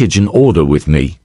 package an order with me?